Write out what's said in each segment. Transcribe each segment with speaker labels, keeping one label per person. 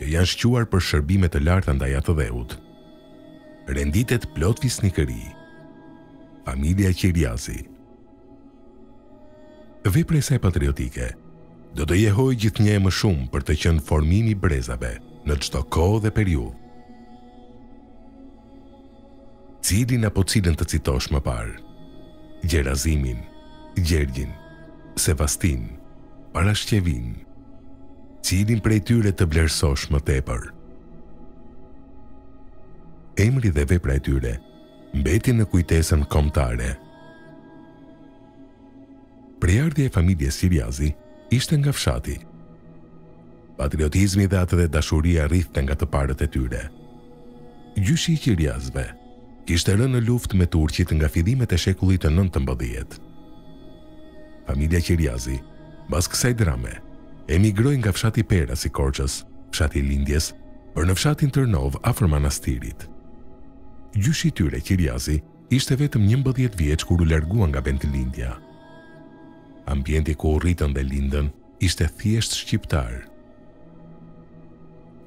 Speaker 1: që janë shquar për shërbime të larta ndaj atdheut. Renditet plot fisnikëri familja Qiriazi. Vepra e saj patriotike do të jehojë gjithnjë e më shumë për të qenë formimi i brezave në çdo kohë dhe periudhë. Cilin apo cilën të citosh më parë? Gjerazimin, Gjergjin, Sevastinë, Parashqevinë? Cilin prej tyre të vlerësosh më tepër? Emri dhe vepra e tyre mbetin në kujtesën kombëtare. Prejardhja e familjes Qiriazi ishte nga fshati. Patriotizmi dhe atdhedashuria rridhte nga të parët e tyre. Gjyshi i Qiriazëve kishte rënë në luftë me turqit nga fillimet e shekullit të nëntëmbëdhjetë. Familja Qiriazi, pas kësaj drame, emigroi nga fshati Peras i Korçës, fshati i lindjes, për në fshatin Tërnovë afër Manastirit. Gjyshi i tyre Qiriazi, Ishte vetëm njëmbëdhjetë vjeç kur u largua nga vendlindja. Ambienti ku u rritën dhe lindën ishte thjesht shqiptar.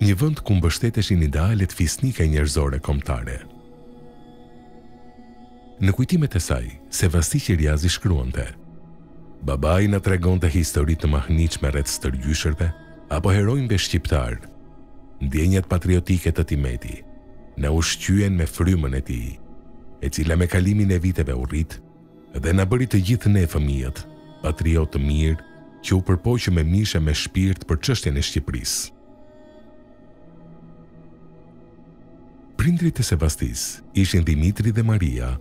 Speaker 1: Një vend ku mbështeteshin idealet fisnike e njerëzore kombëtare. Në kujtimet e saj, Sevasti Qiriazi shkruante, Babai na tregonte histori të mahnitshme rreth stërgjyshërve, Apo heronjve shqiptarë, ndjenjat patriotike të tim eti na ushqyen me frymën e tij, e cila me kalimin e viteve u rrit dhe na bëri të gjithë ne fëmijët patriotë të mirë që u përpoqëm me mish e me shpirt për çështjen e Shqipërisë. Prindërit e Sevastisë ishin Dhimitri dhe Maria,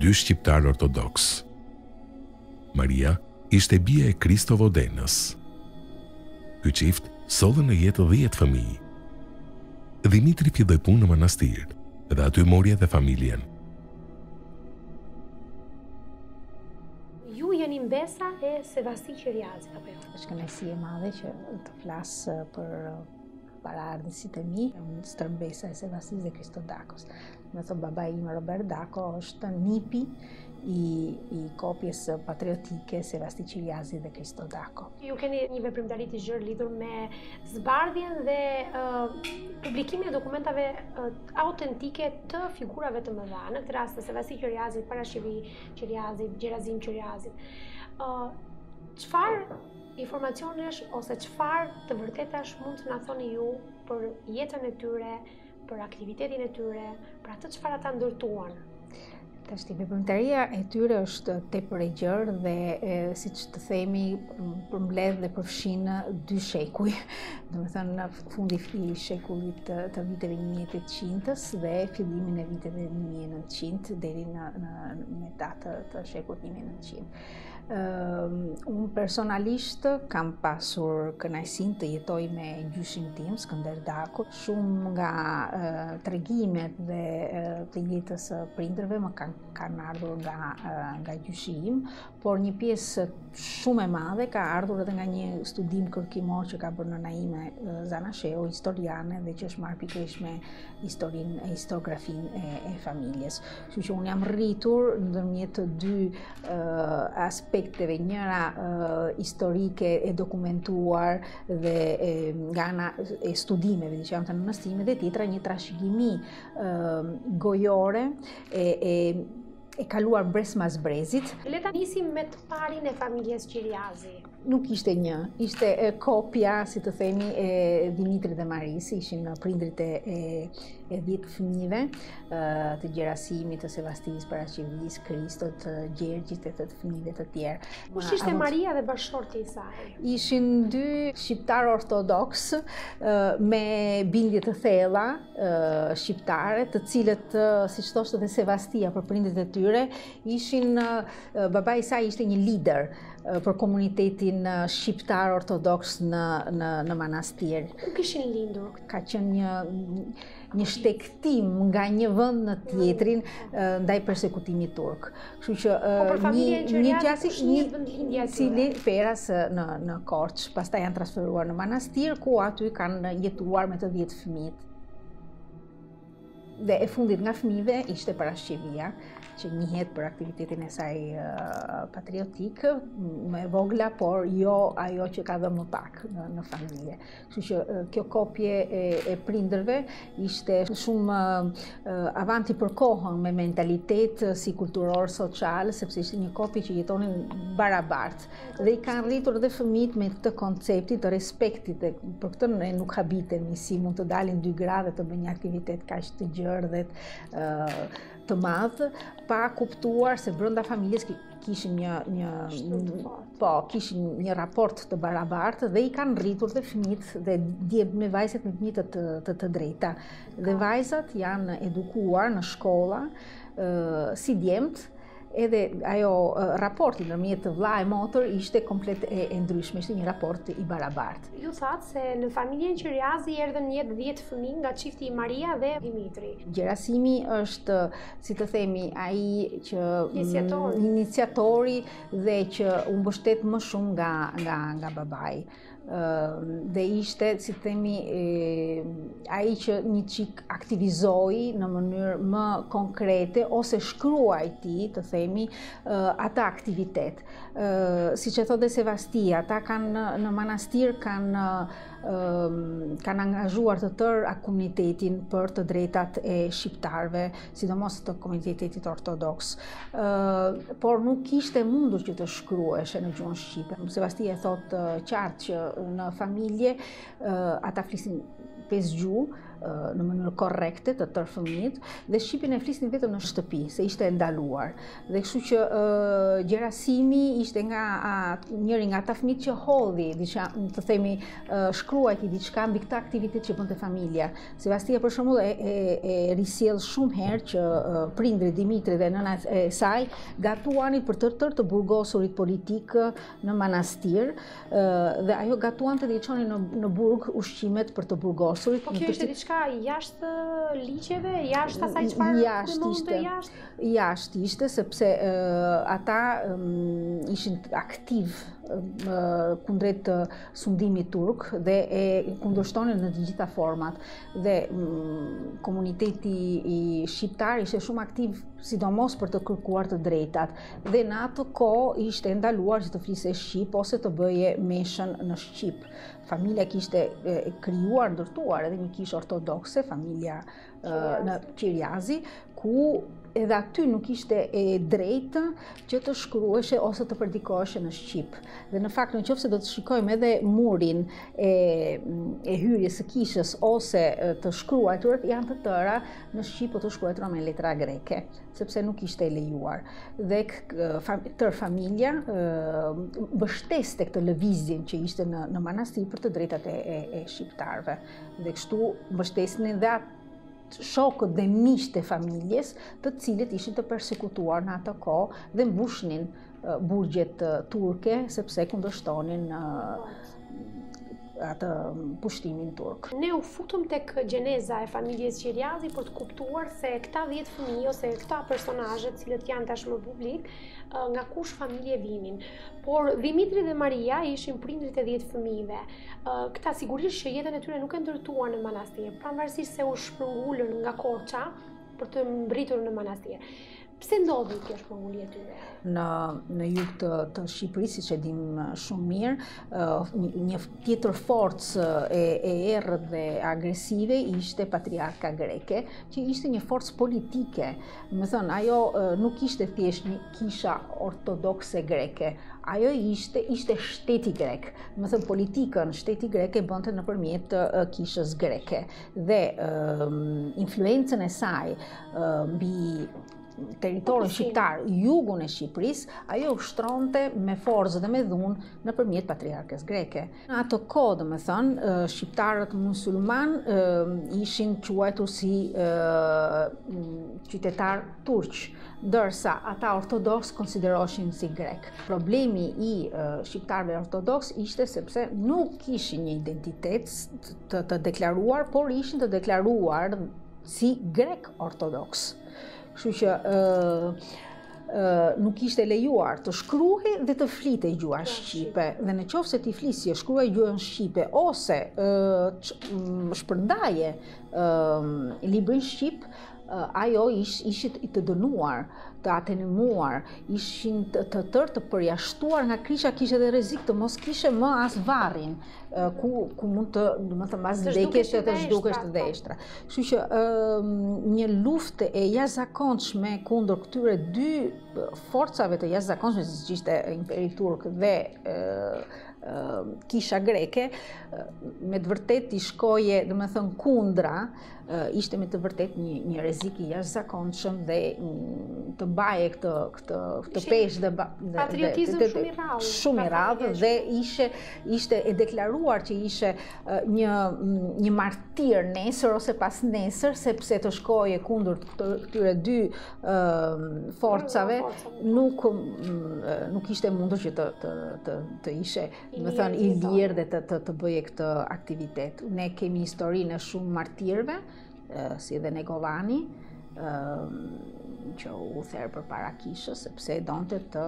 Speaker 1: dy shqiptarë ortodoksë. Maria ishte bija e Kristo Vodenës. Ky çift sollën në jetë dhjetë fëmijë. Dhimitri filloi punë në Manastir dhe aty mori edhe familjen.
Speaker 2: Ju jeni mbesa e Sevasti Qiriazit, apo jo?
Speaker 3: Është kënaqësi e madhe që të flas për paraardhësit e mi, unë stërmbesa e Sevastisë dhe Kristo Dakos. Me thënë babai im, Robert Dako, është nipi i, i kopjes patriotike Sevasti Qiriazi dhe Kristo Dako.
Speaker 2: Ju keni një veprimtari të gjerë lidhur me zbardhjen dhe uh, publikimin e dokumentave uh, autentike të figurave të mëdha, në këtë rast të Sevasti Qiriazit, Parashqevi Qiriazit, Gjerazim Qiriazit. Uh, çfarë Informacionesh ose çfarë të vërtetash mund të na thoni ju për jetën e tyre, për aktivitetin e tyre, për atë çfarë ata ndërtuan.
Speaker 3: Tash ti veprimtaria e tyre është tepër e gjerë dhe siç të themi përmbledh dhe përfshin dy shekuj. Domethënë fundi i shekullit të, të viteve 1800-s dhe fillimin e viteve 1900 deri në në në mes të shekullit 1900. Unë personalisht kam pasur kënaqësinë të jetoj me gjyshin tim, Skënder Dako. Shumë nga tregimet dhe të jetës së prindërve më kanë kanë ardhur nga, nga gjyshi im, por një pjesë shumë e madhe ka ardhur edhe nga një studim kërkimor që ka bërë nëna ime Zana Sheo, historiane dhe që është marrë pikërisht me historinë, historiografinë e, e familjes. Kështu që unë jam rritur ndërmjet dy aspekteve, njëra historike e dokumentuar dhe nga ana e studimeve që janë të nënës sime dhe tjetra një trashëgimi gojore e e e kaluar brez mas brezit.
Speaker 2: Le ta nisim me të parin e familjes Qiriazi.
Speaker 3: nuk ishte një, ishte e, kopja, si të themi, e Dimitri dhe Marisë, ishin prindërit e, e, e dhjetë fëmijëve, të Gjerasimit, të Sevastisë, Parashqevisë, Kristot, Gjergjit e të të fëmijëve të tjerë.
Speaker 2: Kush ishte Amut... Maria dhe bashkëshorti i saj?
Speaker 3: Ishin dy shqiptarë ortodoksë me bindje të thella shqiptare, të cilët, siç thoshte dhe Sevastia për prindërit e tyre, ishin babai i saj ishte një lider për komunitetin shqiptar ortodoks në në në Manastir.
Speaker 2: Ku kishin lindur?
Speaker 3: Ka qenë një një shtegtim nga një vend në tjetrin ndaj persekutimit turk. Kështu që
Speaker 2: po,
Speaker 3: një një kishin
Speaker 2: një vendlindje aty.
Speaker 3: Cili Peras në në Korçë, pastaj janë transferuar në Manastir ku aty kanë jetuar me të 10 fëmijët. dhe e fundit nga fëmijëve ishte Parashqevia, që njihet për aktivitetin e saj patriotik, më e vogla, por jo ajo që ka dhënë më pak në, në familje. Kështu që kjo kopje e, e prindërve ishte shumë avanti për kohën me mentalitet si kulturor, social, sepse ishte një kopje që jetonin barabartë. dhe i kanë rritur dhe fëmijët me këtë koncept të respektit dhe për këtë ne nuk habitemi si mund të dalin dy gra dhe të bëjnë një aktivitet kaq të gjerë dhe të madh pa kuptuar se brenda familjes kishin një një po kishin një raport të barabartë dhe i kanë rritur dhe fëmijët dhe djem e vajza me të njëjtat të të, të drejta dhe vajzat janë edukuar në shkolla si djemtë edhe ajo raporti ndërmjet vëlla e motër ishte komplet e, e ndryshme, ishte një raport i barabartë.
Speaker 2: Ju thatë se në familjen Qiriazi erdhën në jetë 10 fëmijë nga çifti Maria dhe Dimitri.
Speaker 3: Gjerasimi është, si të themi, ai që
Speaker 2: iniciatori,
Speaker 3: iniciatori dhe që u mbështet më shumë nga nga nga babai. dhe ishte, si themi, ai që një çik aktivizoi në mënyrë më konkrete ose shkruajti, të themi, atë aktivitet. Siç e thotë dhe Sevastia, ata kanë në Manastir kanë kanë angazhuar të tërë komunitetin për të drejtat e shqiptarëve sidomos të komunitetit ortodoks, por nuk ishte mundur që të shkrueshe në gjuhën shqipe. Sevastia e thotë qartë që në familje ata flisin pesë gjuhë në mënyrë korrekte të tërë fëmijët dhe shqipin e flisnin vetëm në shtëpi, se ishte e ndaluar. Dhe kështu që Gjerasimi ishte nga njëri nga ata fëmijët që hodhi, diçka, të themi, shkruajti diçka mbi këtë aktivitet që bënte familja. Sevastia për shembull e, e, e risjell shumë herë që prindi Dimitri dhe nëna e saj gatuanin për tërë tërë të burgosurit politikë në Manastir dhe ajo gatuante dhe çonin në, në burg ushqimet për të burgosurit.
Speaker 2: Po kjo ishte diçka jashtë ligjeve, jashtë asaj çfarë
Speaker 3: jashtë ishte. Jashtë jashtë ishte sepse ata ishin aktiv kundrejt sundimit turk dhe e kundërshtonin në të gjitha format dhe komuniteti shqiptar ishte shumë aktiv sidomos për të kërkuar të drejtat dhe në atë kohë ishte e ndaluar që të flisje shqip ose të bëje meshën në shqip familja kishte krijuar ndërtuar edhe një kishë ortodokse familja në Qiriazi, ku edhe aty nuk ishte e drejtë që të shkrueshe ose të predikoheshe në shqip. Dhe në fakt, në qoftë se do të shikojmë edhe murin e, e hyrjes së kishës ose të shkruajturat, janë të tëra në shqip po të shkruajtura me letra greke, sepse nuk ishte e lejuar. Dhe tërë familja mbështeste këtë lëvizjen që ishte në, në Manastir për të drejtat e, e, e shqiptarëve. Dhe kështu mbështesnin dhe atë shokët dhe miqtë e familjes, të cilët ishin të persekutuar në atë kohë dhe mbushnin burgjet turke sepse kundërshtonin atë pushtimin turk.
Speaker 2: Ne u futëm tek gjeneza e familjes Qiriazi për të kuptuar se këta 10 fëmijë ose këta personazhe të cilët janë tashmë publik, nga kush familje vinin. Por Dimitri dhe Maria ishin prindërit e 10 fëmijëve. Këta sigurisht që jetën e tyre nuk e ndërtuan në manastir, pavarësisht se u shpërngulën nga Korça për të mbritur në manastir. Pse ndodhi kjo shpërngulje e tyre?
Speaker 3: Në në jug të të Shqipërisë, siç e dim shumë mirë, uh, një tjetër forcë e errët dhe agresive ishte patriarka greke, që ishte një forcë politike. Domethënë, ajo uh, nuk ishte thjesht një Kisha ortodokse greke, ajo ishte, ishte shteti grek, domethënë politikën, shteti grek e bënte nëpërmjet kishës greke, dhe influencën e saj mbi territorin shqiptar, jugun e Shqipërisë, ajo ushtronte me forcë dhe me dhunë nëpërmjet patriarkës greke. Në atë kohë, domethënë, shqiptarët muslimanë ishin quajtur si qytetarë turq, ndërsa ata ortodoksë konsideroheshin si grekë. Problemi i shqiptarëve ortodoksë ishte sepse nuk kishin një identitet të, të deklaruar, por ishin të deklaruar si grekë ortodoksë. Kështu që nuk ishte lejuar të shkruhej dhe të flitej gjuha shqipe. Dhe në qoftë se ti flisje, shkruaje gjuhën shqipe, ose shpërndaje librin shqip, ajo ishit të dënuar, të anatemuar, ishin të tërë të përjashtuar nga kisha, kishe dhe rrezik të mos kishe më as varrin. ku ku mund të, domethënë, mbas vdekjes që të zhdukesh dhe eshtrat. Kështu që një luftë e jashtëzakonshme kundër këtyre dy forcave të jashtëzakonshme, siç ishte Imperi Turk dhe kisha greke, me të vërtetë t'i shkoje, domethënë, kundra, ishte me të vërtetë një, një rrezik i jashtëzakonshëm dhe të mbaje këtë këtë këtë peshë dhe,
Speaker 2: dhe patriotizëm dhe, shumë i rrallë.
Speaker 3: Shumë i rrallë dhe ishte ishte e deklaruar që ishe një një martir nesër ose pasnesër sepse të shkoje kundër këtyre dy uh, forcave nuk nuk ishte mundur që të të të, të ishe domethënë i lirë dhe të, të, të bëje këtë aktivitet. Ne kemi historinë e shumë martirëve, si dhe Negovani, që u ther përpara kishës, sepse donte të,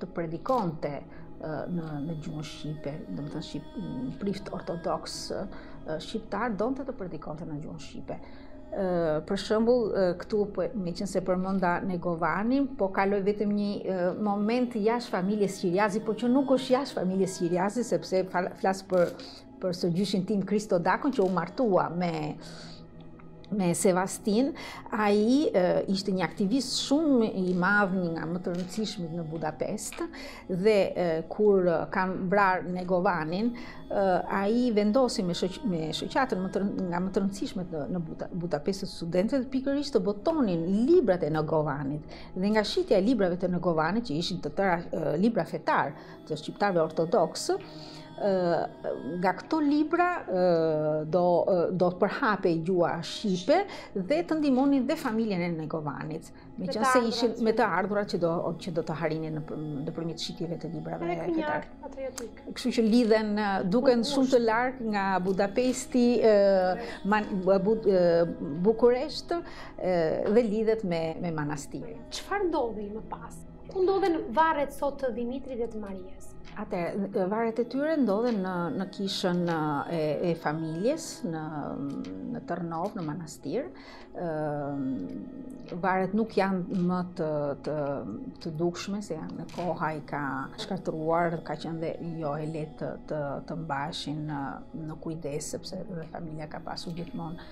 Speaker 3: të predikonte në, në gjuhën shqipe, domethënë shqip, prift ortodoks shqiptar, donte të predikonte në gjuhën shqipe. Për shembull, këtu po meqenëse përmenda Negovanin, po kaloj vetëm një moment jashtë familjes Qirjazi, po që nuk është jashtë familjes Qirjazi, sepse flas për për stërgjyshin tim Kristo Dakon që u martua me me Sevastinë, ai ishte një aktivist shumë i madh një nga më të rëndësishmit në Budapest, dhe kur kanë vrarë Negovanin, ai vendosi me, shoq, me shoqatën më të, nga më të rëndësishmet në, në Buta, Budapest të studentëve, pikërisht të botonin librat e Negovanit. Dhe nga shitja e librave të Negovanit, që ishin të tëra libra fetarë të shqiptarëve ortodoksë, nga këto libra do do të përhapej gjuha shqipe dhe të ndihmonin dhe familjen e Negovanit. Meqenëse ishin me të ardhurat që do, që do të arrinin në, nëpërmjet shitjeve të librave
Speaker 2: të tyre.
Speaker 3: Kështu që lidhen, duken shumë të largët nga Budapesti, Bukuresht dhe lidhet me, me Manastirin.
Speaker 2: Çfarë ndodhi më pas? Ku ndodhen varret sot të Dimitrit dhe të Marijes?
Speaker 3: Atëherë, varret e tyre ndodhen në, në kishën e, e familjes, në, në Tërnov, në Manastir. varret nuk janë më të, të, të dukshme, se janë në koha i ka shkatërruar, ka qenë dhe jo e lehtë të, të, të mbaheshin në, në kujdes, sepse dhe familja ka pasu gjithmonë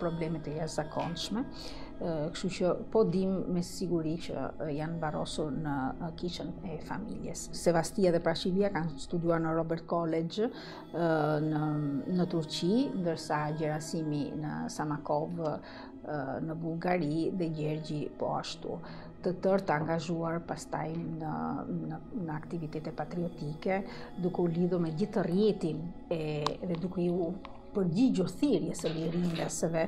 Speaker 3: probleme të jashtëzakonshme. Kështu që po dimë me siguri që janë varrosur në kishën e familjes. Sevastia dhe Parashqevia kanë studiuar në Robert College, në në Turqi, ndërsa Gjerasimi në Samakov në Bullgari dhe Gjergji po ashtu. Të tërë të angazhuar pastaj në në, në aktivitete patriotike, duke u lidhur me gjithë rrjetin e dhe duke ju përgjigjur thirrjes së rilindësve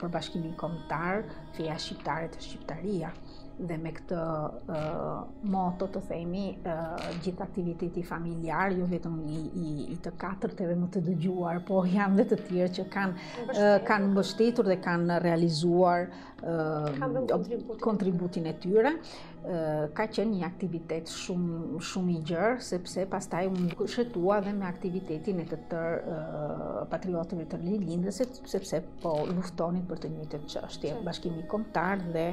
Speaker 3: për bashkimin kombëtar, feja e shqiptarit është shqiptaria. dhe me këtë moto të themi gjithë aktiviteti familjar, jo vetëm i, i, i të katërve dhe më të dëgjuar, po janë dhe të tjerë që kanë kanë mbështetur dhe kanë realizuar kontributin. kontributin e tyre ka qenë një aktivitet shumë shumë i gjerë sepse pastaj u mbështet dhe me aktivitetin e të tërë patriotëve të Rilindjes sepse po luftonin për të njëjtën çështje, bashkimin kombëtar dhe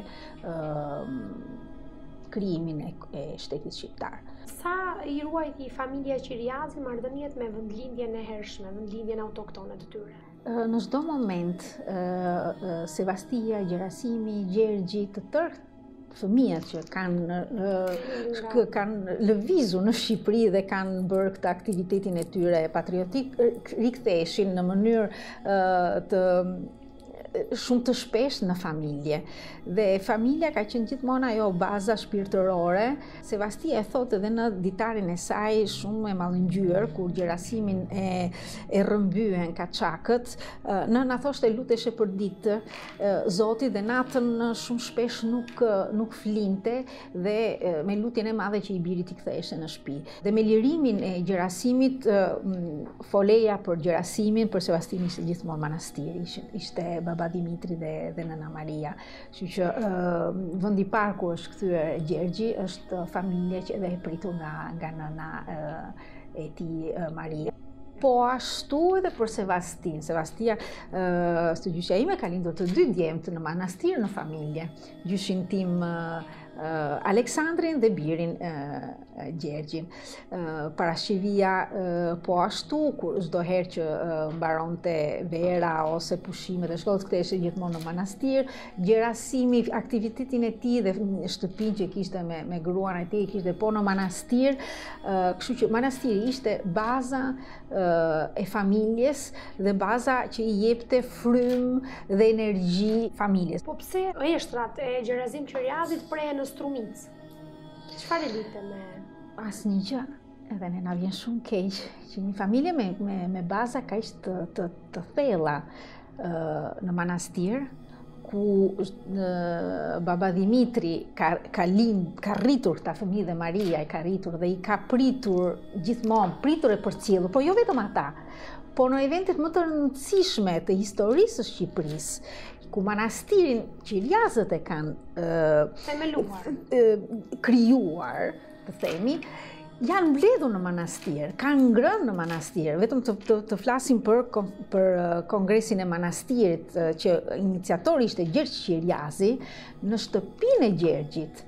Speaker 3: krijimin e, e shtetit shqiptar.
Speaker 2: Sa i ruajti familja Qiriazi marrëdhëniet me vendlindjen e hershme, vendlindjen autoktone të tyre?
Speaker 3: Në çdo moment, Sevastia, Gjerasimi, Gjergji, të tërë fëmijët që kanë që kanë lëvizur në Shqipëri dhe kanë bërë këtë aktivitetin e tyre patriotik riktheheshin në mënyrë të shumë të shpesh në familje. Dhe familja ka qenë gjithmonë ajo baza shpirtërore. Sevastia e thotë edhe në ditarin e saj shumë e mallëngjyer kur Gjerasimin e e rrëmbyen kaçakët, nëna thoshte lutesh përditë Zoti dhe natën shumë shpesh nuk nuk flinte dhe me lutjen e madhe që i biri t'i ktheheshe në shpi. Dhe me lirimin e Gjerasimit foleja për Gjerasimin, për Sevastinë ishte gjithmonë Manastiri, ishte, ishte baba Dimitri dhe dhe nëna Maria. Kështu që vendi i parë ku është kthyer Gjergji është familja që edhe e priti nga nga nëna e tij Maria. Po ashtu edhe për Sevastinë. Sevastia, stërgjyshja ime, ka lindur të dy djemtë në Manastir në familje. Gjyshin tim Aleksandrin dhe birin Gjergjin. Parashqivia po ashtu, kurdoherë që mbaronte vera ose pushimet e shkollës, ktheheshe gjithmonë në Manastir, Gjerasimi, aktivitetin e tij dhe shtëpinë që kishte me, me gruan e tij, kishte po në Manastir, kështu që Manastiri ishte baza e familjes dhe baza që i jepte frymë dhe energji familjes.
Speaker 2: Po pse eshtrat e Gjerasim Qiriazit prehen në Strumicë? Çfarë e
Speaker 3: lidhte? Asnjë gjë. Edhe ne na vjen shumë keq që një familje me me me baza kaq të të të thella në Manastir ku baba Dimitri ka ka lind ka rritur këta fëmijë dhe Maria i ka rritur dhe i ka pritur gjithmonë pritur e përcjellur por jo vetëm ata por në eventet më të rëndësishme të historisë së Shqipërisë ku Manastirin Qiriazët e kanë krijuar të themi, janë mbledhur në Manastir, kanë ngrënë në Manastir, vetëm të, të, të flasim për, për uh, Kongresin e Manastirit, uh, që iniciatori ishte Gjergj Qiriazi, në shtëpinë e Gjergjit,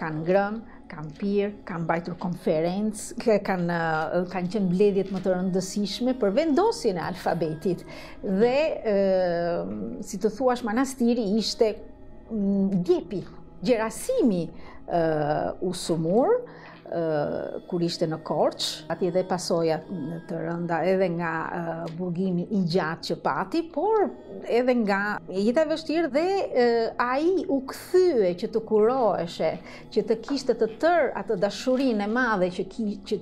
Speaker 3: kanë ngrënë, kanë pirë, kanë mbajtur konferencë, kanë, uh, kanë qenë mbledhjet më të rëndësishme për vendosjen e alfabetit. Dhe, si të thuash, Manastiri ishte mm, djepi Gjerasimi u sëmur kur ishte në Korçë, pati edhe pasoja të rënda edhe nga burgimi i gjatë që pati, por edhe nga jeta e vështirë dhe ai u kthye që të kuroheshe, që të kishte të tërë atë dashurinë e madhe që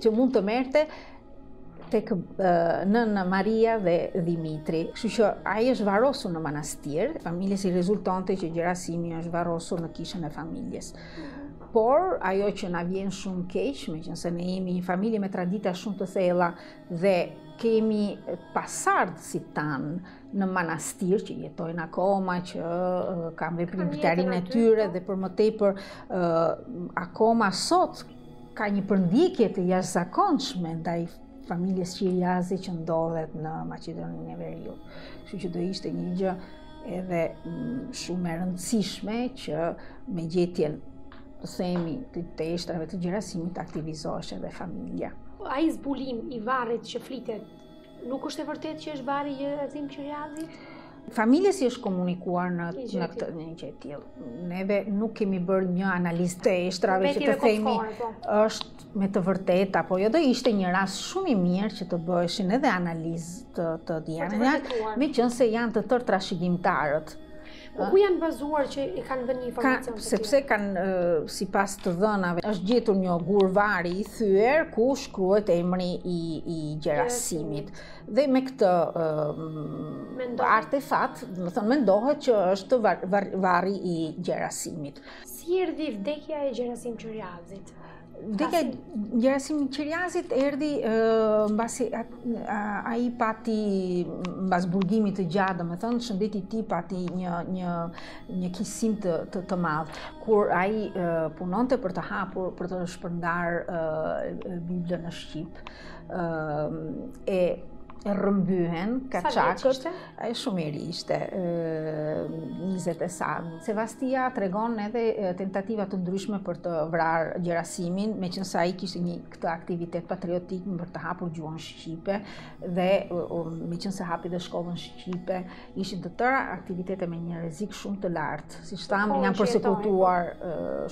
Speaker 3: që mund të merrte tek nënë Maria dhe Dhimitri. Kështu që ai është varrosur në Manastir, familjes i rezultonte që Gjerasimi është varrosur në kishën e familjes. Por ajo që na vjen shumë keq, meqenëse ne jemi një familje me tradita shumë të thella dhe kemi pasardhësit tanë në Manastir që jetojnë akoma, që kanë veprimtarinë e tyre dhe për më tepër akoma sot Ka një përndjekje të jashtëzakonshme ndaj familjes Qiriazi që ndodhet në Maqedoninë e Veriut. Kështu që do ishte një gjë edhe mm, shumë e rëndësishme që me gjetjen të themi të të eshtrave të Gjerasimit të aktivizohesh edhe
Speaker 2: familja. Ai zbulim i varrit që flitet Nuk është e vërtetë që është varri i Gjerasim Qiriazit?
Speaker 3: Familjes i është komunikuar në në këtë një gjë e tillë. Neve nuk kemi bërë një analizë të eshtrave që të themi po. është me të vërtetë apo jo do ishte një rast shumë i mirë që të bëheshin edhe analizë të DNA, meqenëse janë të tërë trashëgimtarët.
Speaker 2: Po ku janë bazuar që e kanë dhënë një informacion
Speaker 3: të tillë? Sepse kanë sipas të dhënave është gjetur një gur varri i thyer ku shkruhet emri i i Gjerasimit. Dhe me këtë artefakt, domethënë mendohet që është varri i Gjerasimit.
Speaker 2: Si erdhi vdekja e Gjerasim Qiriazit?
Speaker 3: Vdekja e Gjerasim Qiriazit erdi mbasi ai pati mbas burgimit të gjatë, domethënë, shëndeti i tij pati një, një, një keqësim të, të, të madh. Kur ai punonte për të hapur, për të shpërndarë Biblën në shqip, e rrëmbyen kaçakët, Ai shumë i ri ishte, 20 e sa. Sevastia tregon edhe tentativa të ndryshme për të vrarë Gjerasimin, meqenëse ai kishte një këtë aktivitet patriotik për të hapur gjuhën shqipe dhe meqenëse hapi dhe shkollën shqipe, ishin të tëra aktivitete me një rrezik shumë të lartë. Siç thamë, janë përsekutuar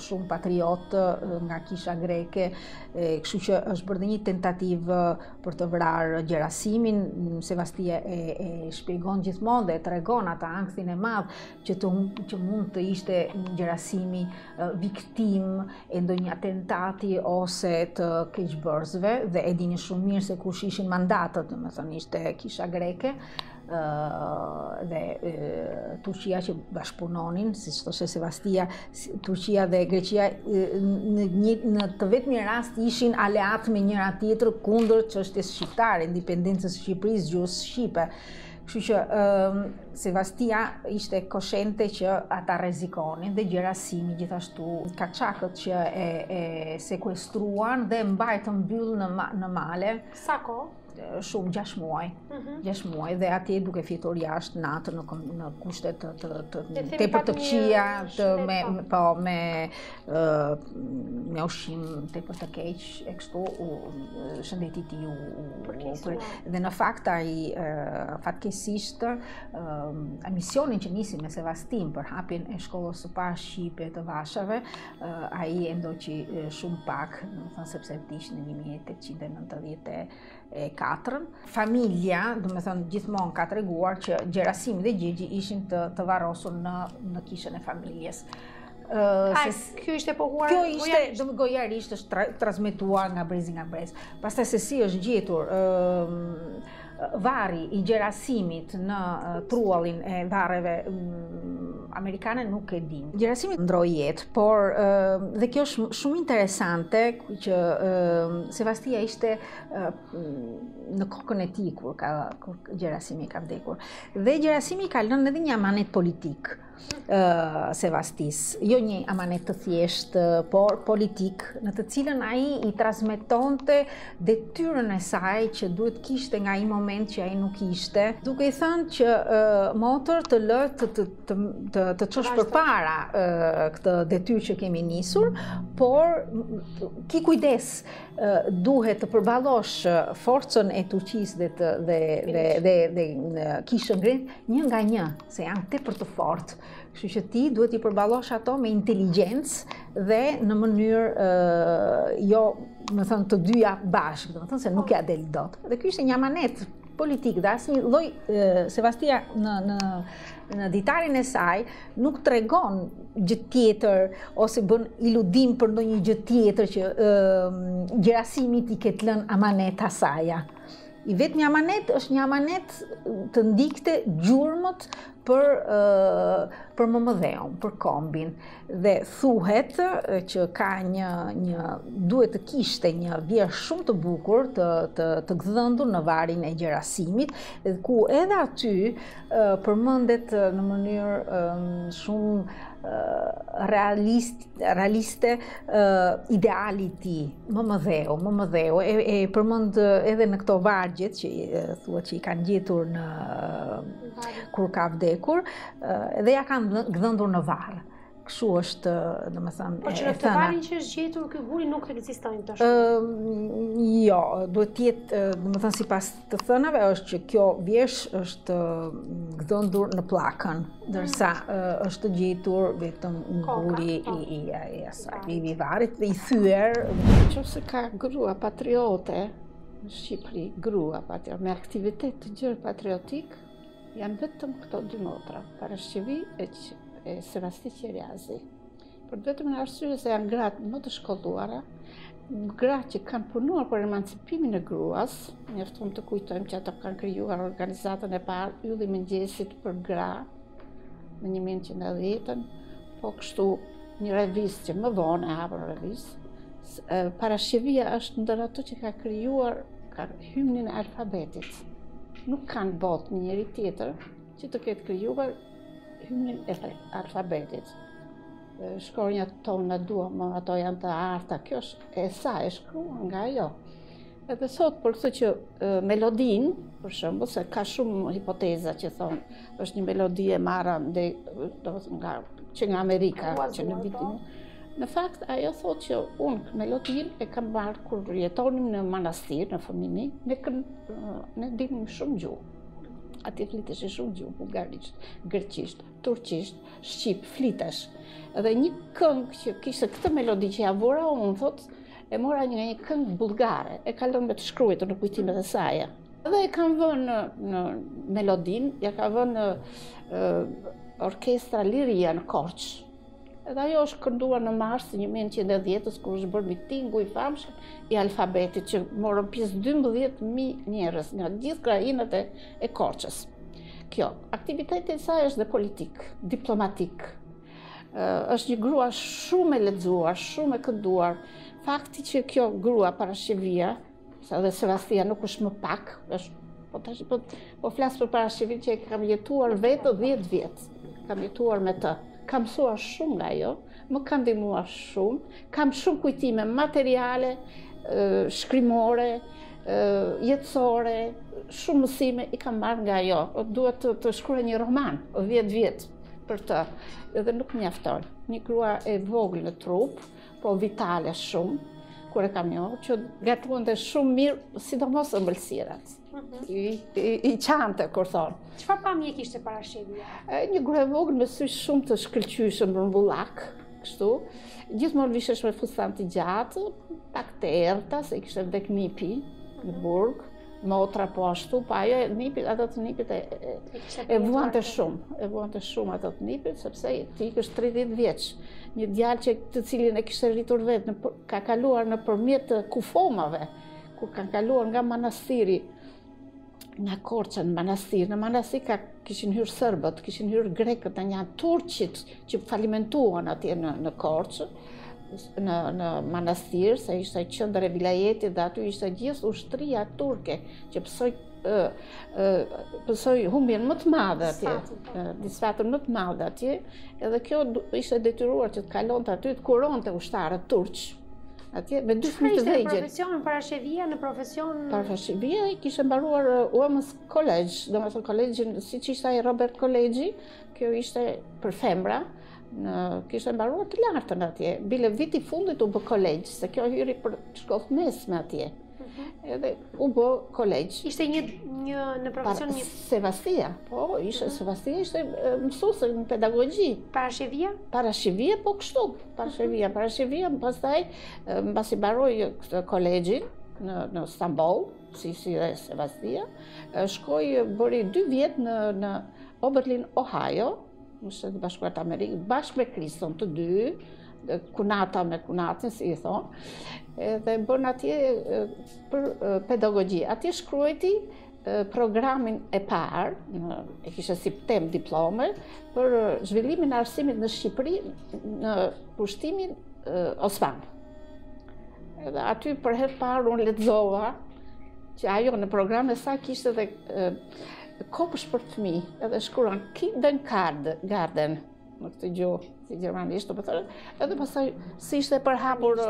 Speaker 3: shumë patriotë nga kisha greke, kështu që është bërë dhe një tentativë për të vrarë Gjerasimin, Sevastia e, e shpjegon gjithmonë dhe e tregon atë ankthin e madh që që mund të ishte Gjerasimi viktimë e ndonjë atentati ose të keqbërësve dhe e dini shumë mirë se kush ishin mandatët, domethënë ishte kisha greke, dhe Turqia që bashkëpunonin, siç thoshte Sevastia, Turqia dhe Greqia në, një, në të vetmin rast ishin aleatë me njëra-tjetrën kundër çështjes shqiptare, independencës Shqipërisë, gjuhës shqipe. Kështu që uh, Sevastia ishte koshiente që ata rrezikonin dhe Gjerasimi gjithashtu kaçakët që e, e sekuestruan dhe e mbajtën mbyllur në në male.
Speaker 2: Sa kohë?
Speaker 3: shumë 6 muaj. 6 mhm. muaj dhe atje duke fjetur jashtë natën në në kushte të të të tepër të këqija, të me po me me ushqim tepër të keq e kështu u shëndeti i tij u dhe në fakt ai fatkeqësisht e misionin që nisi me Sevastinë për hapjen e shkollës së parë shqipe të vashave ai e ndoqi shumë pak, domethënë sepse vdiq në 1894. Familja, domethënë gjithmonë ka treguar që Gjerasimi dhe Gjergji ishin të të varrosur në në kishën e familjes.
Speaker 2: Ai, kjo ishte po.
Speaker 3: Kjo ishte, do të gojarisht është transmetuar nga brezi nga brezi. Pastaj se si është gjetur, ë Varri i gjerasimit në truallin e varreve amerikane nuk e di. Gjerasimi ndërroi jetë, por dhe kjo është shumë interesante që Sevastia ishte në kokën e tij kur ka kur Gjerasimi ka vdekur. Dhe Gjerasimi ka lënë edhe një amanet politik Sevastisë. Jo një amanet të thjeshtë, por politik, në të cilën ai i transmetonte detyrën e saj që duhet të kishte nga ai moment që ai nuk ishte, duke i thënë që motër të lë të të të të, të çosh përpara këtë detyrë që kemi nisur, por ki kujdes duhet të përballosh forcën e Turqisë dhe të dhe dhe dhe, dhe kishën greke një nga një. se janë tepër të fortë. Kështu që ti duhet t'i përballosh ato me inteligjencë dhe në mënyrë uh, jo, domethënë të dyja bashkë, domethënë se nuk ia del dot. Dhe ky ishte një amanet politik dhe asnjë lloj Sevastia në në në ditarin e saj nuk tregon gjë tjetër ose bën aludim për ndonjë gjë tjetër që uh, Gjerasimi t'i ketë lënë amanet asaja. I vetmi amanet është një amanet të ndiqte gjurmët për për mëmëdheun, për kombin dhe thuhet që ka një një duhet të kishte një vjershë shumë të bukur të të të gdhëndur në varrin e Gjerasimit, ku edhe aty përmendet në mënyrë shumë realist realiste uh, ideali i tij, mëmëdheu, mëmëdheu e, e përmend edhe në këto vargjet që thuhet që i kanë gjetur në kur ka vdekur, uh, edhe ia kanë gdhendur në varr. Kështu është, domethënë, po, e thënë.
Speaker 2: Po te varri që është gjetur ky guri nuk ekziston tash.
Speaker 3: Ëm, jo, duhet të jetë, domethënë sipas të thënave është që kjo vjershë është gdhendur në pllakën, ndërsa është gjetur vetëm guri po. i asaj, i varrit dhe i thyër.
Speaker 4: Qoftë se ka grua patriote në Shqipëri, grua patriote, me aktivitet të gjerë patriotik, janë vetëm këto dy motra, Parashqevi e Sevasti Qiriazi. Për vetëm një arsye se janë gratë më të shkolluara, gratë që kanë punuar për emancipimin e gruas, mjafton të kujtojmë që ato kanë krijuar organizatën e parë Ylli Mëngjesit për gra në 1910-ën, po kështu një revistë që më vonë e hapën revistë, Parashqevia është ndër ato që ka krijuar ka hymnin e alfabetit. Nuk kanë botë një njeri tjetër, Që të ketë krijuar hymnin e alfabetit. Shkronjat tona dua më, ato janë të arta, kjo është e saj, e shkruar nga ajo. Edhe thotë për këtë që melodinë, për shembull, se ka shumë hipoteza që thonë, është një melodi e marrë nga, që nga Amerika, që në vitin Në fakt, ajo thotë që unë melodinë e kam marrë kur jetonim në Manastir, në fëmini, ne, ne dinim shumë gjuhë. Atje fliteshin shumë gjuhë, bullgarisht, greqisht, turqisht, shqip, flitesh. Dhe një këngë që kishte këtë melodi që ia vura, unë thotë, e mora nga një këngë bullgare, e ka lënë me të shkruajtur në kujtimet e saja. Dhe e kam vënë në, në melodinë, ia ka vënë në orkestra Liria në Korçë, Edhe ajo është kënduar në mars të 1910-ës kur është bërë mitingu i famshëm i alfabetit që morën pjesë 12.000 njerëz nga gjithë krahinat e Korçës. Kjo, aktiviteti i saj është dhe politik, diplomatik. Është një grua shumë e lexuar, shumë e kënduar. Fakti që kjo grua Parashqevia Sa dhe Sevastia nuk është më pak, është po tash po po flas për Parashqevinë që e kam jetuar vetë 10 vjet. Kam jetuar me të. Kam mësuar shumë nga ajo, më ka ndihmuar shumë. Kam shumë kujtime materiale, shkrimore, jetësore, shumë mësime i kam marrë nga ajo. Po duhet të, të shkruaj një roman 10 vjet për të. Edhe nuk mjafton. Një grua e vogël në trup, Po vitale shumë, kur e kam njoh, që gatuante shumë mirë, sidomos ëmbëlsirat. Mhm. I, i, i qante, kur thonë.
Speaker 2: Çfarë pamje kishte Parashqevia?
Speaker 4: Një grua e vogël me sy shumë të shkëlqyeshëm, rrumbullak, kështu. Gjithmonë vishesh me fustan të gjatë, pak të errëta, se i kishte vdek nipi në mhm. burg. Motra po ashtu, po ajo e nipit, atë të nipit e, e, vuante shumë, e vuante shumë atë të nipit, sepse të ikësh 30 vjeç, një djalë që të cilin e kishte rritur vetë, në, ka kaluar nëpërmjet kufomave, kur kanë kaluar nga Manastiri, nga Korça në Manastir, në Manastir ka kishin hyrë serbët, kishin hyrë grekët, në një turqit që falimentuan atje në, në Korçë, në në Manastir, se ishte qendër e vilajetit dhe aty ishte gjithë ushtria turke që pësoi ë ë pësoi humbjen më të madhe atje, disfatën më të madhe atje, edhe kjo ishte detyruar që të kalonte aty të kuronte ushtarët turq. Atje me dy fëmijë të
Speaker 2: vegjël. Profesion Parashqevia në profesion
Speaker 4: Parashqevia e kishte mbaruar Women's College, domethënë kolegjin siç ishte ai Robert College, kjo ishte për femra, Në kishte mbaruar të lartën atje. Bile viti fundit u bë kolegj, se kjo hyri për shkollë të mesme atje. Mhm. Edhe u bë kolegj.
Speaker 2: Ishte një një në profesion
Speaker 4: një Sevastia. Po, ishte mhm. Sevastia, ishte mësuese në pedagogji.
Speaker 2: Parashqevia?
Speaker 4: Parashqevia, po kështu. Parashqevia mhm. Parashqevia, më pastaj mbasi mbaroi këtë kolegjin në në Stamboll, si si dhe Sevastia, shkoi bëri 2 vjet në në Oberlin, Ohio, Në Shtetet e Bashkuara të Amerikës, bashkë me Kriston të dy, kunata me kunatin, si i thonë, edhe bënë atje për pedagogji. Atje shkruajti programin e parë, e kishte si për temë diplome, për zhvillimin e arsimit në Shqipëri në pushtimin Osman. Edhe aty për herë parë unë lexova që ajo në programin e saj kishte dhe Kopsht për fëmijë, edhe shkruan Kindergarten, garden në këtë gjuhë, si gjermanisht, domethënë, edhe pastaj, si ishte përhapur,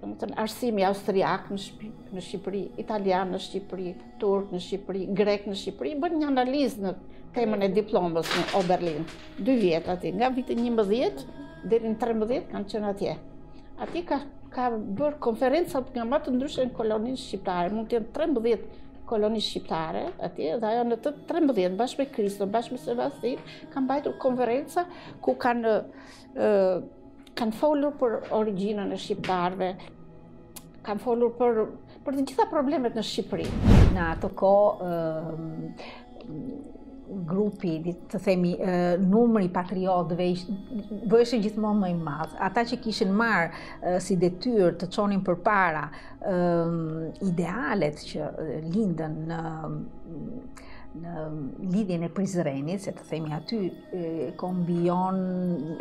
Speaker 4: domethënë, arsimi austriak në, Shqipëri, në Shqipëri, italian në Shqipëri, turk në Shqipëri, grek në Shqipëri, bën një analizë në temën e diplomës në Oberlin, dy vjet aty, nga viti 11, deri në 13, kanë qenë atje. Aty ka, ka bërë konferenca nga më të ndryshmet në kolonitë shqiptare, mund të jenë 13 koloni shqiptare atje dhe ajo në të 13 bashkë me Kriston, bashkë me Sevastinë, kanë mbajtur konferenca ku kanë kanë folur për origjinën e shqiptarëve, kanë folur për për të gjitha problemet në Shqipëri.
Speaker 3: Në ato kohë grupi, të themi, numri i patriotëve bëheshe gjithmonë më i madh. Ata që kishin marrë si detyrë të çonin përpara idealet që lindën në në lidhjen e Prizrenit, se të themi aty kombi, jo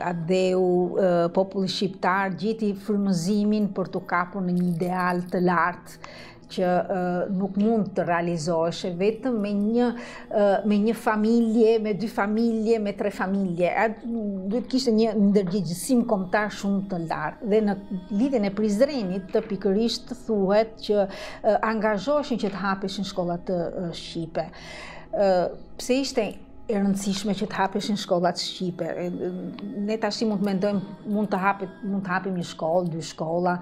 Speaker 3: atdheu, populli shqiptar gjeti frymëzimin për t'u kapur në një ideal të lartë që nuk mund të realizoheshte vetëm me një, me një familje, me dy familje, me tre familje. A, duhet të kishte një ndërgjegjësim kombëtar shumë të lartë. Dhe në lidhjen e Prizrenit pikërisht thuhet që angazhoheshin që të hapeshin shkollat shqipe. Pse ishte e rëndësishme që të hapeshin shkollat shqipe. Ne tashti mund të mendojmë, mund të hapet, mund të hapim një shkollë, dy shkolla,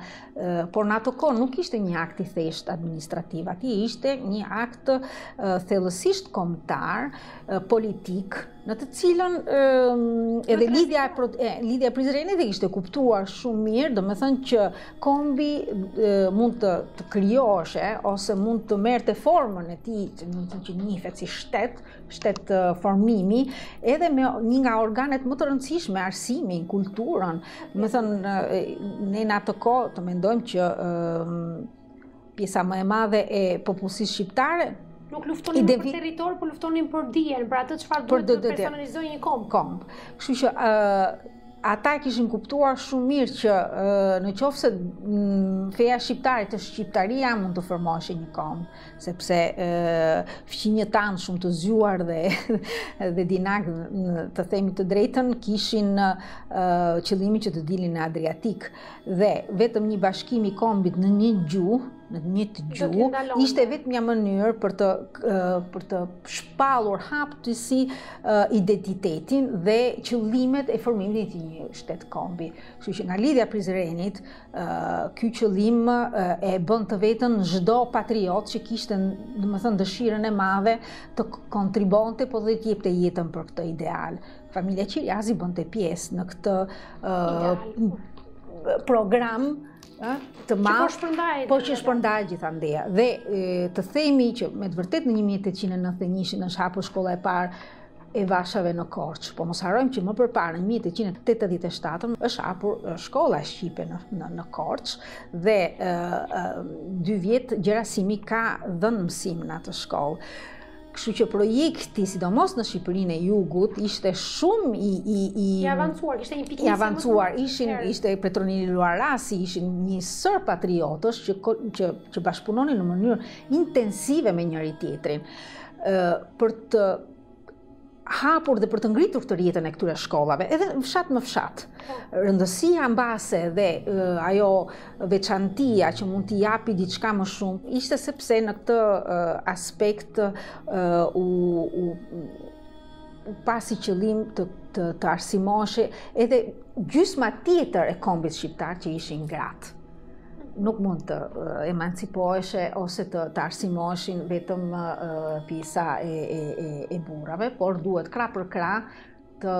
Speaker 3: por në ato kohë nuk ishte një akt i thjesht administrativ, aty ishte një akt thellësisht kombëtar, politik, në të cilën edhe Lidhja e Prizrenit e kishte kuptuar shumë mirë, domethënë që kombi mund të të krijoshe, ose mund të merte formën e tij, domethënë që njifet si shtet, shtet formimi, edhe me një nga organet më të rëndësishme, arsimin, kulturën, Domethënë, ne në atë kohë të mendojmë që pjesa më e madhe e popullsisë shqiptare,
Speaker 2: nuk luftonin për territor, po luftonin për dijen, për atë çfarë duhet të personalizojë një komb.
Speaker 3: Komb. Kështu që ata e kishin kuptuar shumë mirë që në qoftë se feja e shqiptarit është shqiptaria mund të formoshe një komb. sepse fqinjët tanë shumë të zgjuar dhe dhe dinakë të themi të drejtën kishin qëllimin që të dilin në Adriatik dhe vetëm një bashkim i kombit në një gjuhë në njëjtën gjuhë, ishte vetëm një mënyrë për të, për të shpallur haptazi identitetin dhe qëllimet e formimit të një shtet kombi. Kështu që nga Lidhja e Prizrenit, Ky qëllim e bënë të vetën çdo patriot që kishte, domethënë, dëshirën e madhe të kontribonte po dhe të jepte jetën për këtë ideal. Familja Qiriazi bënte pjesë në këtë program
Speaker 2: të madh. Po që shpërndaj.
Speaker 3: Po që shpërndarë gjithandej. Dhe të themi që me të vërtetë në 1891 është hapur shkolla e parë e vashave në Korçë. Po mos harrojmë që më përpara në 1887 është hapur shkolla shqipe në në Korçë dhe e, e, dy vjet Gjerasimi ka dhënë mësim në atë shkollë. Kështu që projekti, sidomos në Shqipërinë e Jugut, ishte shumë i i
Speaker 2: i i avancuar, kishte një pikë
Speaker 3: i avancuar, ishin her. ishte Petro Nini Luarasi, ishin një sërë patriotësh që që që bashkëpunonin në mënyrë intensive me njëri-tjetrin. për të hapur dhe për të ngritur këtë rrjetën e këtyre shkollave, edhe fshat më fshat. Rëndësia mbase dhe ajo veçantia që mund t'i japi diçka më shumë, ishte sepse në këtë aspekt u, u pasi qëllim të, të, të arsimoshe edhe gjysma tjetër e kombit shqiptar që ishin gratë. nuk mund të emancipoheshe ose të, të arsimoshin vetëm pjesa e, e, e, e burrave, por duhet krah për krah të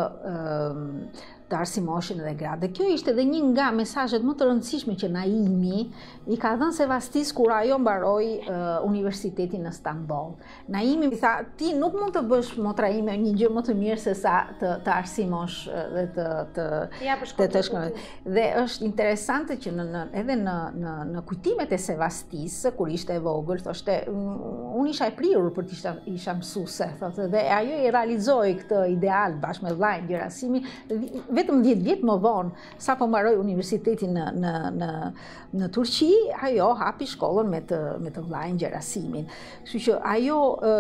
Speaker 3: të arsimoshin edhe gratë. Dhe kjo ishte edhe një nga mesazhet më të rëndësishme që Naimi i ka dhënë Sevastisë kur ajo mbaroi uh, universitetin në Stamboll. Naimi i tha, ti nuk mund të bësh motra ime një gjë më të mirë sesa të, të arsimosh dhe të të
Speaker 2: ja, të, të shkosh.
Speaker 3: Dhe është interesante që në, në edhe në në në kujtimet e Sevastisë, kur ishte e vogël, thoshte, unë isha e prirur për të isha, isha mësuese, thotë, dhe ajo i realizoi këtë ideal bashkë me vëllain Gjerasimi vetëm 10 vjet më vonë. Sapo mbaroi universitetin në në në në Turqi, ajo hapi shkollën me të me të vëllain Gjerasimin. Kështu që ajo ë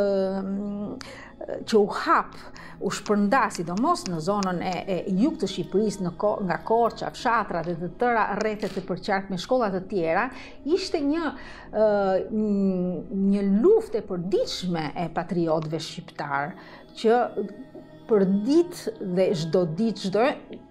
Speaker 3: që u hap, u shpërnda sidomos në zonën e, e jug të Shqipërisë, në ko, nga Korça, fshatra dhe të tëra rrethet përqark me shkolla të tjera, ishte një ë një luftë e përditshme e patriotëve shqiptarë që për ditë dhe çdo ditë çdo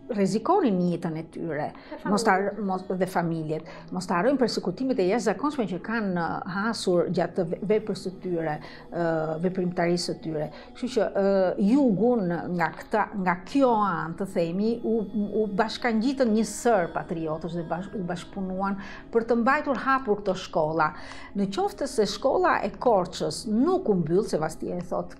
Speaker 3: rrezikonin jetën e tyre mos ta mos dhe familjet mos ta harrojmë persekutimet e jashtëzakonshme që kanë uh, hasur gjatë veprës së tyre uh, veprimtarisë së tyre kështu që uh, jugun nga këta nga kjo anë të themi u u bashkangjitën një sërë patriotësh dhe bash, u bashkëpunuan për të mbajtur hapur këto shkolla në qoftë se shkolla e Korçës nuk u mbyll Sevasti e thotë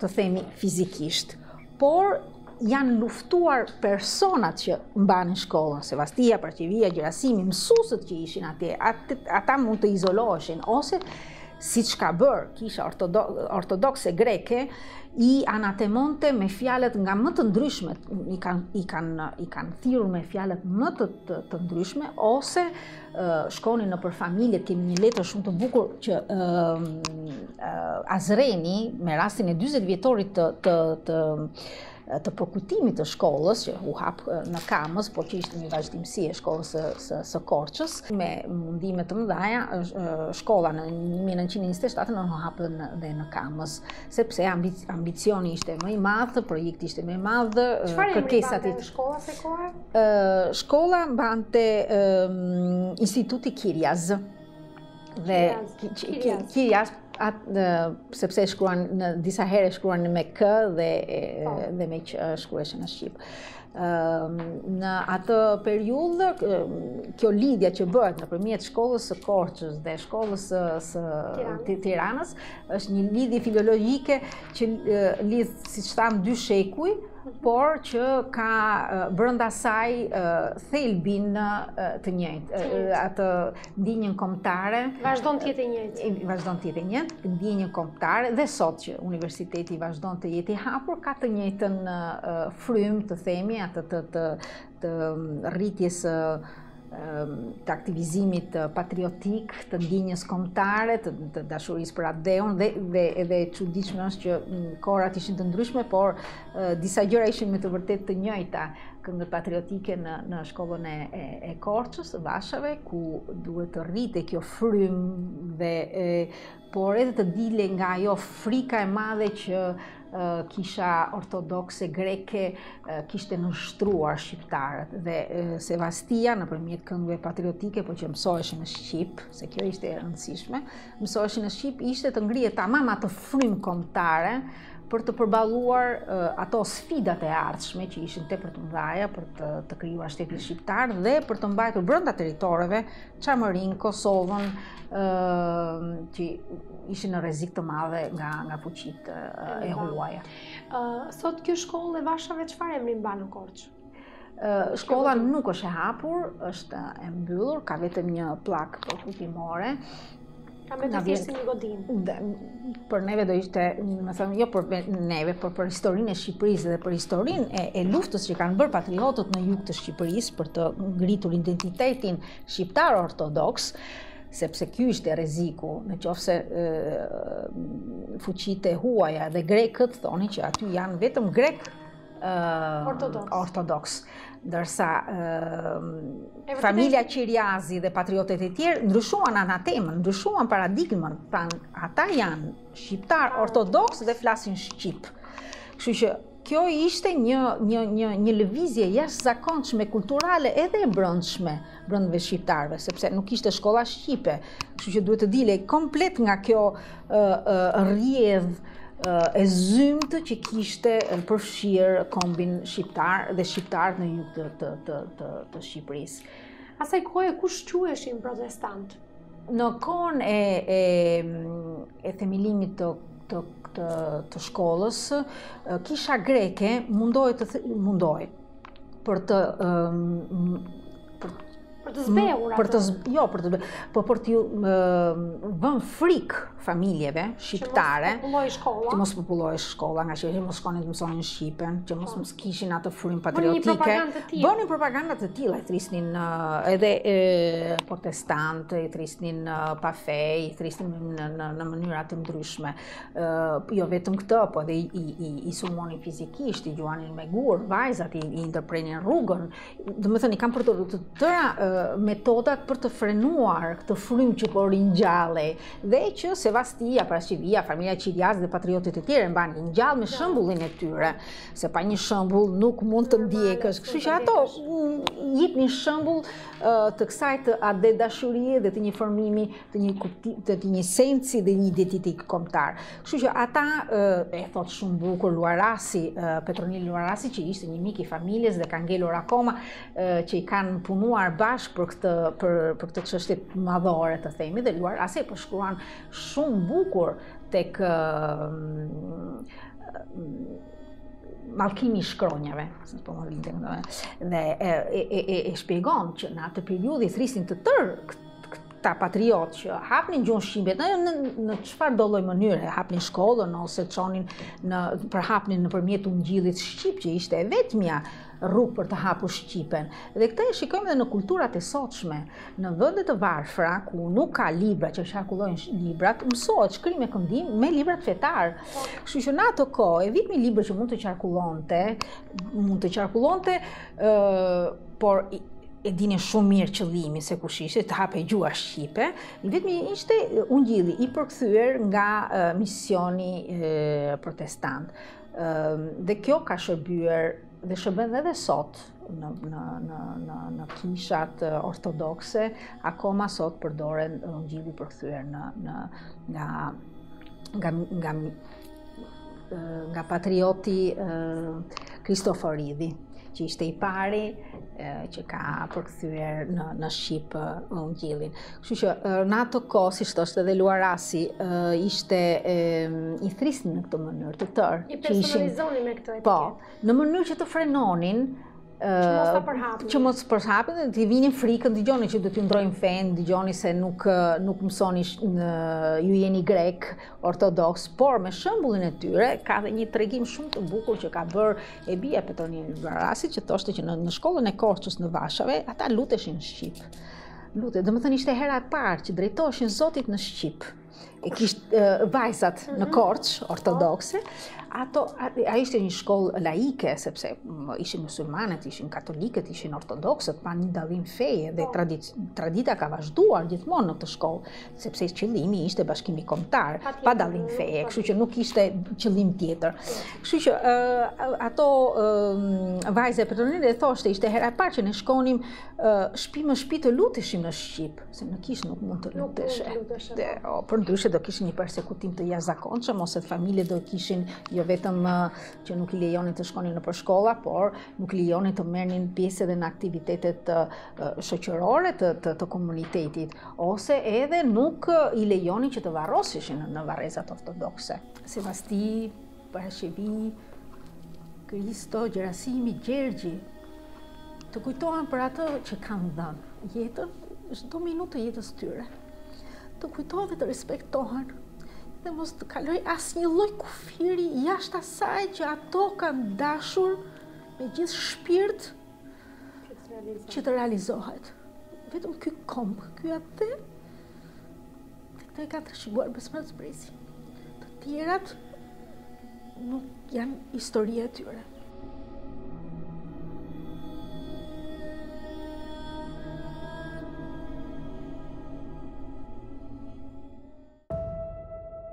Speaker 3: të themi fizikisht, por janë luftuar personat që mbanin shkollën, Sevastia, Parashqevia, Gjerasimi, mësuesit që ishin atje, ata mund të izoloheshin, ose siç ka bërë kisha ortodokse greke, i anatemonte me fjalët nga më të ndryshme, i kanë thirrur me fjalët më të ndryshme, ose shkonin nëpër familjet, kemi një letër shumë të bukur që Asdreni, me rastin e 40 vjetorit të, të, të të përkujtimit të shkollës që u hap në Kamëz, por që ishte një vazhdimësi e shkollës së, së, së Korçës, me mundime të mëdha, shkolla në 1927-ën u hap dhe në Kamëz, sepse ambicioni ishte më i madh, projekti ishte më i madh,
Speaker 2: kërkesat i shkollës e kohë.
Speaker 3: Shkolla mbante instituti Kirjaz. Dhe Kirjaz, sepse e shkruan në disa herë e shkruan me K dhe po. dhe me Q shkruheshe në shqip. në atë periudhë kjo lidhja që bëhet nëpërmjet shkollës së Korçës dhe shkollës së Tiranës Është një lidhje filologjike që lidh, siç thamë, dy shekuj, por që ka brënda saj thelbin të njëjtë, atë ndjenjën kombëtare.
Speaker 2: Vazhdon të jetë e njëjtë.
Speaker 3: Vazhdon të jetë e njëjtë, ndjenjën kombëtare, dhe sot që universiteti vazhdon të jetë i hapur, ka të njëjtën frymë të themi, atë të të rritjes së të aktivizimit patriotik, të ndjenjës kombëtare, të, të dashurisë për atdheun dhe dhe edhe e çuditshme është që mm, kohërat ishin të ndryshme, por disa gjëra ishin me të vërtetë të njëjta këngët patriotike në në shkollën e e, e Korçës, Vashave, ku duhet të rritej kjo frymë dhe e, por edhe të dilej nga ajo frika e madhe që kisha ortodokse greke kishte nështruar shqiptarët dhe Sevastia nëpërmjet këngëve patriotike po që mësoheshin në Shqip se kjo ishte e rëndësishme mësoheshin në Shqip ishte të ngrije tamam atë frymë kombëtare për të përballuar ato sfidat e ardhshme që ishin tepër të mdhaja për të, të krijuar shtetin shqiptar dhe për të mbajtur brënda territoreve Çamërinë, Kosovën, që ishin në rrezik të madh nga nga fuqitë e huaja.
Speaker 2: Sot kjo shkollë e vashave çfarë emri mban në Korçë?
Speaker 3: Shkolla nuk është e hapur, është e mbyllur, ka vetëm një pllakë përkujtimore.
Speaker 2: Ka mbet thjesht një godinë.
Speaker 3: Për neve do ishte, me thënë, jo për neve, për për historinë e Shqipërisë dhe për historinë e, e luftës që kanë bërë patriotët në jug të Shqipërisë për të ngritur identitetin shqiptar ortodoks, sepse ky ishte rreziku, në qoftë se fuqitë e huaja dhe grekët thonin që aty janë vetëm grekë,
Speaker 2: ortodoks.
Speaker 3: ortodoks. Ndërsa e, familja Qiriazi dhe patriotët e tjerë ndryshuan anatemën, ndryshuan paradigmën, thanë ata janë shqiptarë ortodoks dhe flasin shqip. Kështu që kjo ishte një një një një lëvizje jashtëzakonshme kulturale edhe e brendshme brënda shqiptarëve, sepse nuk kishte shkolla shqipe, kështu që duhet të dilej komplet nga kjo rrjedhë e zymtë që kishte përfshirë kombin shqiptar dhe shqiptarët në jug të, të, të, të, të Shqipërisë.
Speaker 2: Asaj kohe kush quheshin protestantë?
Speaker 3: Në kohën e, e, e themelimit të të, të, të shkollës, kisha greke mundohej të mundohej, për të
Speaker 2: për të zbehur
Speaker 3: për të jo për të po për t'ju vënë frikë familjeve shqiptare
Speaker 2: që mos popullojë shkolla
Speaker 3: që mos popullojë shkolla nga që mos shkonin të mësonin shqipen që mos po. mos kishin atë frymë patriotike bënin propaganda të tilla i thrisnin edhe e, protestantë i thrisnin pa fe i thrisnin në në, në mënyra të ndryshme Uh, jo vetëm këtë, po dhe i, i, i, i sulmonin fizikisht, i gjuanin me gurë, vajzat i, i ndërprenin rrugën, domethënë, i kanë përdorur të tëra uh, metodat për të frenuar këtë frymë që po ringjallej, dhe që Sevastia, Parashqevia, familja Qiriazi dhe patriotët e tjerë, mbanin gjallë me shembullin e tyre, se pa një shembull nuk mund të ndjekësh, kështu që ato mm, jipnin shembull uh, të kësaj atdhedashurie dhe të një formimi të një kuptim, të një sensi dhe një identitet kombëtar. Kështu që ata e thotë shumë bukur Luarasi, Petro Nini Luarasi që ishte një mik i familjes dhe ka ngelur akoma që i kanë punuar bashkë për këtë për për këtë çështje madhore të themi dhe Luarasi e përshkruan shumë bukur tek Mallkimi i shkronjave, se po më vinte këtu. Dhe e e e e shpjegon që në atë periudhë i thrisin të tërë Këta patriotë që hapnin gjuhën shqipe, në, në, në çfarëdo lloj mënyre, hapnin shkollën ose çonin në, përhapnin nëpërmjet ungjillit shqip, që ishte e vetëmja rrugë për të hapur shqipen. Dhe këtë e shikojmë dhe në kulturat e sotçme, në vende të varfra, ku nuk ka libra që qarkullojnë librat, mësohet shkrim e këndim me librat fetarë. Kështu që në atë kohë, i vetmi libër që mund të qarkullonte, mund të qarkullonte, por e dinin shumë mirë qëllimin se kush ishte të hapej gjuha shqipe, i vetmi ishte ungjilli i përkthyer nga misioni protestant. Dhe kjo ka shërbyer dhe shërben edhe sot në, në, në, në, në kishat ortodokse, akoma sot përdoret ungjilli i përkthyer në, në, nga, nga, nga nga patrioti Kristoforidhi, që ishte i pari që ka përkthyer në, në shqip ungjillin. Kështu që në atë kohë, siç thoshte edhe Luarasi, ishte i thrisnin në këtë mënyrë të tërë.
Speaker 2: I personalizonin me këtë
Speaker 3: po, etiketë. Po, në mënyrë që të frenonin
Speaker 2: Që mos ta përhapin.
Speaker 3: Që mos përhapin dhe t'i vinin frikën, dëgjoni që do t'ju ndrrojnë fenë, dëgjoni se nuk, nuk mësoni në, ju jeni grekë, ortodoksë, por me shembullin e tyre, ka dhe një tregim shumë të bukur që ka bërë e bija e Petro Nini Luarasit, që thoshte që në, në shkollën e Korçës të Vashave, ata luteshin në shqip. Lute, domethënë ishte hera e parë që drejtoheshin Zotit në shqip. e kishte vajzat në mhm. Korçë po. ortodokse, ato, a ishte një shkollë laike, sepse ishin muslimanët, ishin katolikët, ishin ortodoksët, pa një dallim feje dhe po. tradita ka vazhduar gjithmonë në këtë shkollë, sepse qëllimi ishte bashkimi kombëtar, pa dallim feje, kështu që nuk ishte qëllim tjetër. Kështu që ato vajzat e përtonit e thoshte, ishte hera e parë që ne shkonim shpi më shpi të luteshim në shqip, se në kishë nuk mund të luteshe. Nuk mund të luteshe. Po. O, përndryshe do kishin një persekutim të jashtëzakonshëm, ose familjet do kishin jo vetëm që nuk i lejonin të shkonin nëpër shkolla, por nuk i lejonin të merrnin pjesë edhe në aktivitetet shoqërore të, të, të komunitetit, ose edhe nuk i lejonin që të varroseshin në varrezat ortodokse. Sevasti, Parashqevi, Kristo, Gjerasimi, Gjergji, të kujtohen për atë që kanë dhënë jetën, çdo minutë të jetës së tyre. Të kujtohen dhe të respektohen dhe mos të kalojë asnjë lloj kufiri jashtë asaj që ato kanë dashur me gjithë shpirt që të realizohet. Vetëm ky komb, ky at Këto i kanë trashëguar brez mbas brezi. Të tjerat nuk janë historia e tyre.